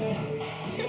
Amém.